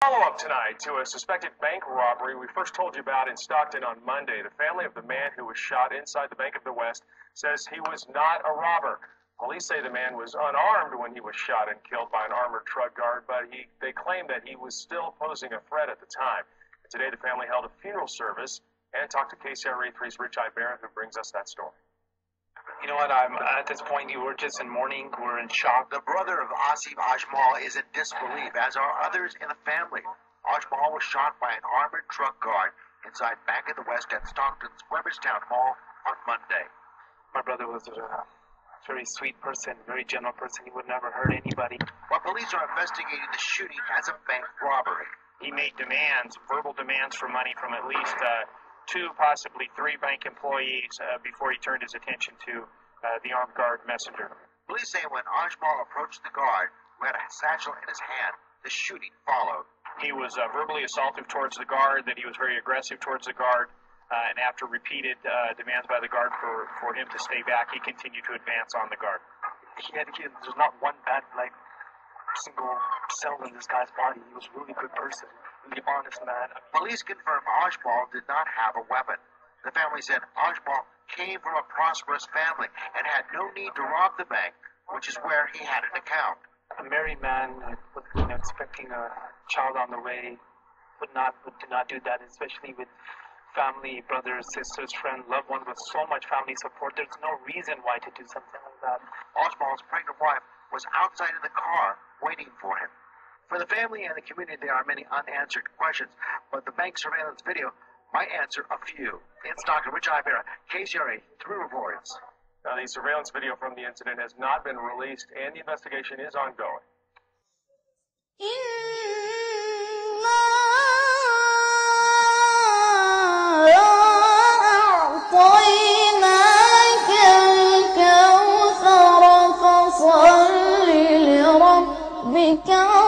Follow up tonight to a suspected bank robbery we first told you about in Stockton on Monday. The family of the man who was shot inside the Bank of the West says he was not a robber. Police say the man was unarmed when he was shot and killed by an armored truck guard, but he, they claim that he was still posing a threat at the time. Today, the family held a funeral service and talked to KCRA 3's Rich Ibarra, who brings us that story. You know what? I'm at this point. We're just in mourning. We're in shock. The brother of Asif Ajmal is in disbelief, as are others in the family. Ajmal was shot by an armored truck guard inside Bank of the West at Stockton's Weberstown Mall on Monday. My brother was a very sweet person, very gentle person. He would never hurt anybody. While police are investigating the shooting as a bank robbery. He made demands, verbal demands for money from at least uh, two, possibly three bank employees uh, before he turned his attention to uh, the armed guard messenger. Police say when Ajmal approached the guard, who had a satchel in his hand, the shooting followed. He was uh, verbally assaultive towards the guard, that he was very aggressive towards the guard, uh, and after repeated uh, demands by the guard for, for him to stay back, he continued to advance on the guard. He had, there's not one bad, like, single cell in this guy's body. He was a really good person, really honest man. Police confirm Ajmal did not have a weapon. The family said Ajmal came from a prosperous family and had no need to rob the bank, which is where he had an account. A married man with, you know, expecting a child on the way would not would do not do that, especially with family, brothers, sisters, friends, loved ones with so much family support. There's no reason why to do something like that. Ajmal's pregnant wife was outside in the car waiting for him. For the family and the community, there are many unanswered questions, but the bank surveillance video might answer a few. In Stockton, Rich Ibarra, KCRA, three reports. Now, the surveillance video from the incident has not been released, and the investigation is ongoing. In Então